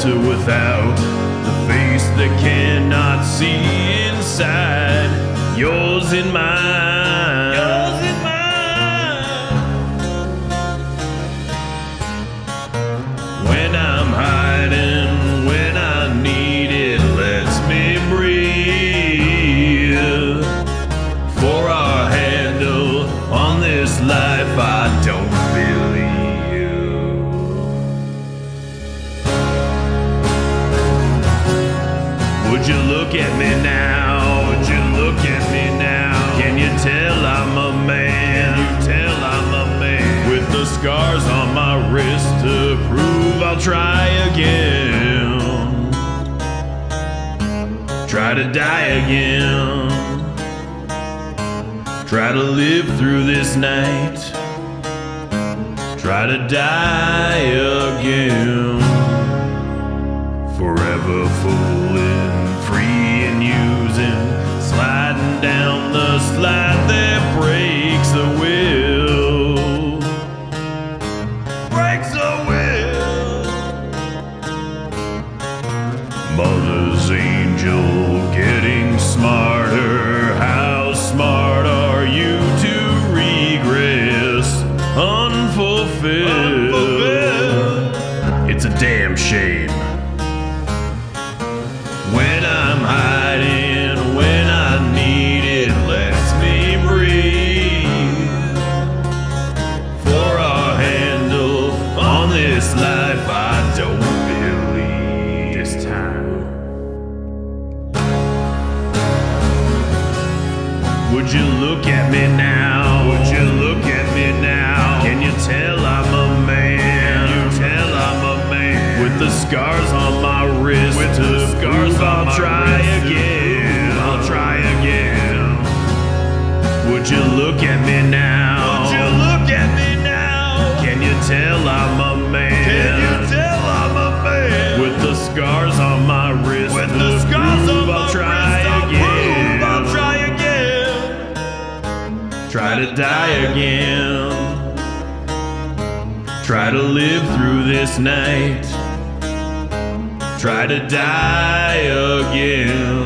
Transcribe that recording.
Shelter without the face that cannot see inside. Yours and mine. At me now? Would you look at me now? Can you tell I'm a man? Can you tell I'm a man? With the scars on my wrist to prove I'll try again. Try to die again. Try to live through this night. Try to die again. Forever and using, sliding down the slide that breaks the will. Breaks the will. Mother's angel getting smarter. How smart are you to regress unfulfilled? It's a damn shame. On this life, I don't believe this time. Would you look at me now? Would you look at me now? Can you tell I'm a man? Can you tell I'm a man? With the scars on Try to die again. Try to live through this night. Try to die again.